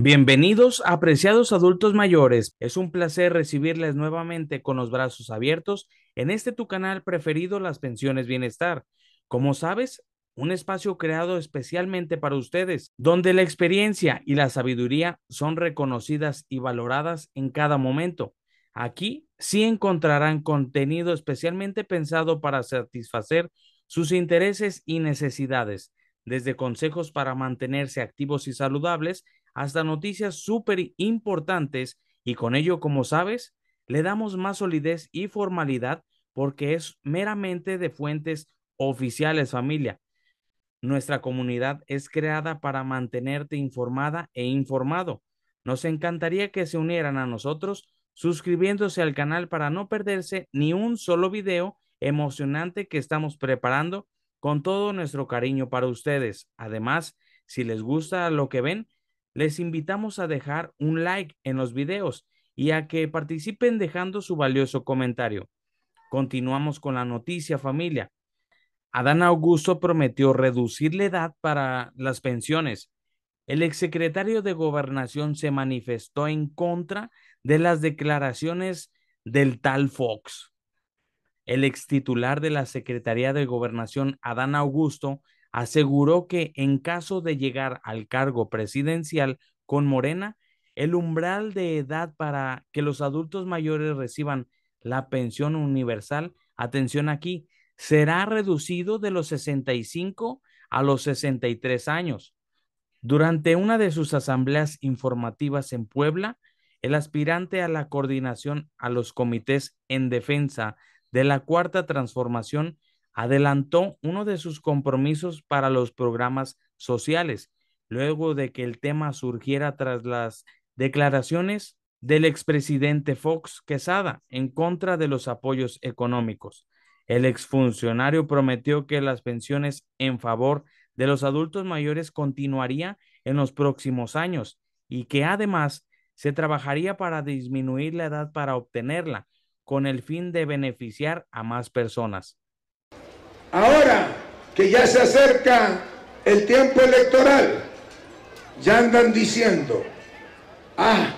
Bienvenidos, apreciados adultos mayores. Es un placer recibirles nuevamente con los brazos abiertos en este tu canal preferido, Las Pensiones Bienestar. Como sabes, un espacio creado especialmente para ustedes, donde la experiencia y la sabiduría son reconocidas y valoradas en cada momento. Aquí sí encontrarán contenido especialmente pensado para satisfacer sus intereses y necesidades, desde consejos para mantenerse activos y saludables hasta noticias súper importantes y con ello, como sabes, le damos más solidez y formalidad porque es meramente de fuentes oficiales familia. Nuestra comunidad es creada para mantenerte informada e informado. Nos encantaría que se unieran a nosotros suscribiéndose al canal para no perderse ni un solo video emocionante que estamos preparando con todo nuestro cariño para ustedes. Además, si les gusta lo que ven, les invitamos a dejar un like en los videos y a que participen dejando su valioso comentario. Continuamos con la noticia familia. Adán Augusto prometió reducir la edad para las pensiones. El exsecretario de Gobernación se manifestó en contra de las declaraciones del tal Fox. El ex titular de la Secretaría de Gobernación, Adán Augusto, aseguró que en caso de llegar al cargo presidencial con Morena, el umbral de edad para que los adultos mayores reciban la pensión universal, atención aquí, será reducido de los 65 a los 63 años. Durante una de sus asambleas informativas en Puebla, el aspirante a la coordinación a los comités en defensa de la cuarta transformación adelantó uno de sus compromisos para los programas sociales, luego de que el tema surgiera tras las declaraciones del expresidente Fox Quesada en contra de los apoyos económicos. El exfuncionario prometió que las pensiones en favor de los adultos mayores continuaría en los próximos años y que además se trabajaría para disminuir la edad para obtenerla, con el fin de beneficiar a más personas. Ahora que ya se acerca el tiempo electoral, ya andan diciendo, ah,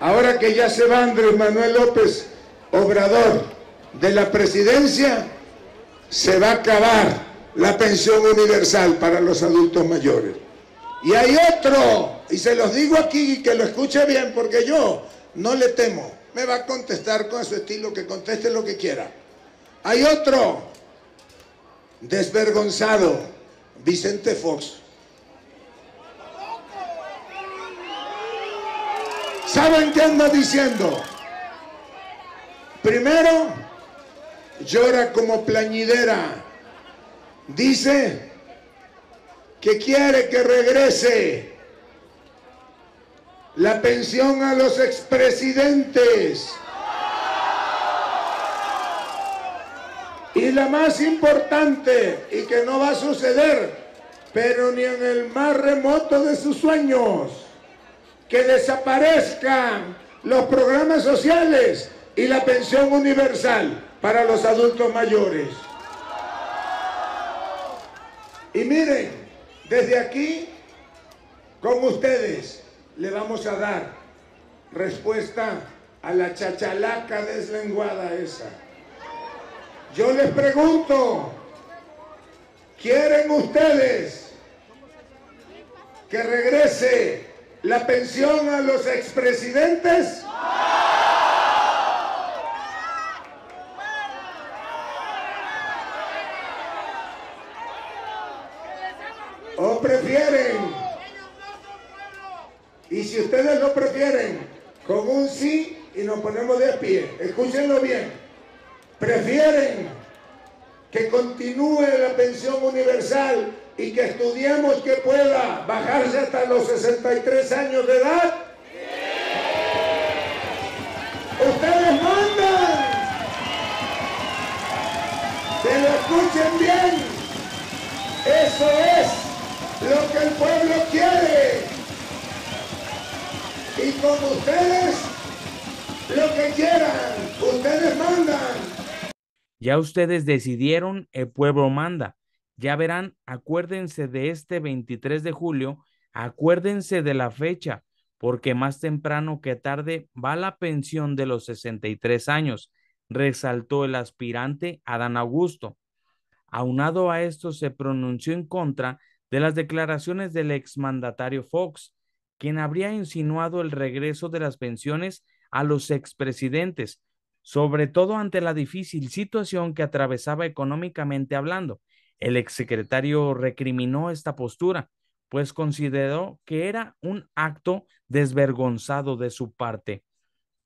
ahora que ya se va Andrés Manuel López Obrador de la presidencia, se va a acabar la pensión universal para los adultos mayores. Y hay otro, y se los digo aquí que lo escuche bien porque yo no le temo, me va a contestar con su estilo, que conteste lo que quiera. Hay otro desvergonzado, Vicente Fox. ¿Saben qué anda diciendo? Primero, llora como plañidera. Dice que quiere que regrese la pensión a los expresidentes. Y la más importante, y que no va a suceder, pero ni en el más remoto de sus sueños, que desaparezcan los programas sociales y la pensión universal para los adultos mayores. Y miren, desde aquí, con ustedes, le vamos a dar respuesta a la chachalaca deslenguada esa. Yo les pregunto, ¿quieren ustedes que regrese la pensión a los expresidentes? ¿O prefieren? Y si ustedes lo prefieren, con un sí y nos ponemos de pie, escúchenlo bien prefieren que continúe la pensión universal y que estudiemos que pueda bajarse hasta los 63 años de edad? Ustedes mandan. Que lo escuchen bien. Eso es lo que el pueblo quiere. Y como ustedes, lo que quieran, ustedes mandan. Ya ustedes decidieron, el pueblo manda. Ya verán, acuérdense de este 23 de julio, acuérdense de la fecha, porque más temprano que tarde va la pensión de los 63 años, resaltó el aspirante Adán Augusto. Aunado a esto, se pronunció en contra de las declaraciones del exmandatario Fox, quien habría insinuado el regreso de las pensiones a los expresidentes, sobre todo ante la difícil situación que atravesaba económicamente hablando. El exsecretario recriminó esta postura, pues consideró que era un acto desvergonzado de su parte.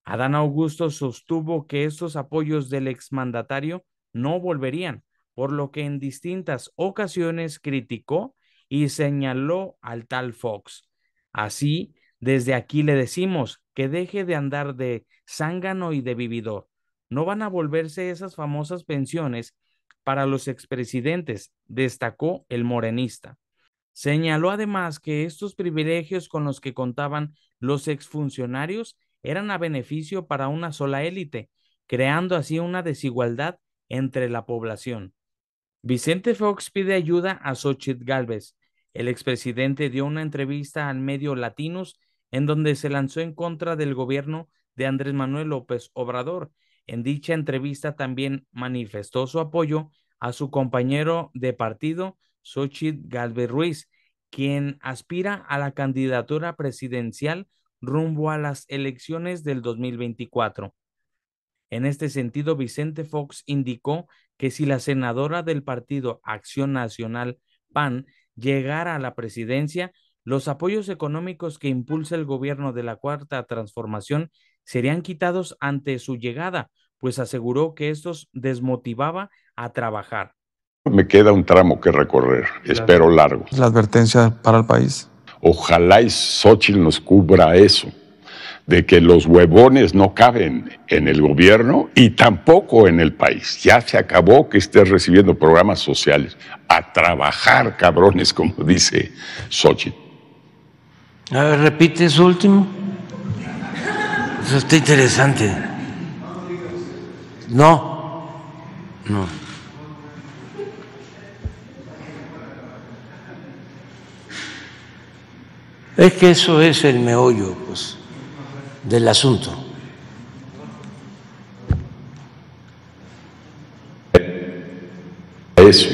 Adán Augusto sostuvo que estos apoyos del exmandatario no volverían, por lo que en distintas ocasiones criticó y señaló al tal Fox. Así, desde aquí le decimos que deje de andar de zángano y de vividor. No van a volverse esas famosas pensiones para los expresidentes, destacó el morenista. Señaló además que estos privilegios con los que contaban los exfuncionarios eran a beneficio para una sola élite, creando así una desigualdad entre la población. Vicente Fox pide ayuda a Xochitl Galvez. El expresidente dio una entrevista al medio Latinos en donde se lanzó en contra del gobierno de Andrés Manuel López Obrador. En dicha entrevista también manifestó su apoyo a su compañero de partido, Xochitl Galvez Ruiz, quien aspira a la candidatura presidencial rumbo a las elecciones del 2024. En este sentido, Vicente Fox indicó que si la senadora del partido Acción Nacional PAN llegara a la presidencia, los apoyos económicos que impulsa el gobierno de la Cuarta Transformación serían quitados ante su llegada, pues aseguró que estos desmotivaba a trabajar. Me queda un tramo que recorrer, espero largo. La advertencia para el país. Ojalá y Xochitl nos cubra eso, de que los huevones no caben en el gobierno y tampoco en el país. Ya se acabó que estés recibiendo programas sociales. A trabajar, cabrones, como dice Xochitl. A ver, repite eso último. Eso está interesante. No, no. Es que eso es el meollo pues, del asunto. Eso,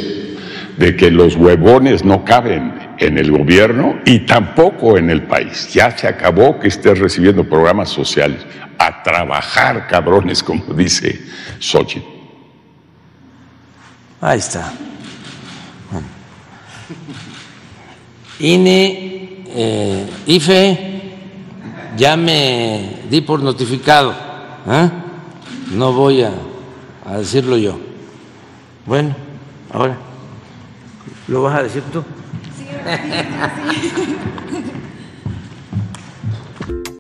de que los huevones no caben en el gobierno y tampoco en el país. Ya se acabó que estés recibiendo programas sociales. A trabajar, cabrones, como dice Xochitl. Ahí está. INE eh, IFE, ya me di por notificado, ¿eh? no voy a, a decirlo yo. Bueno, ahora, ¿lo vas a decir tú? Sí.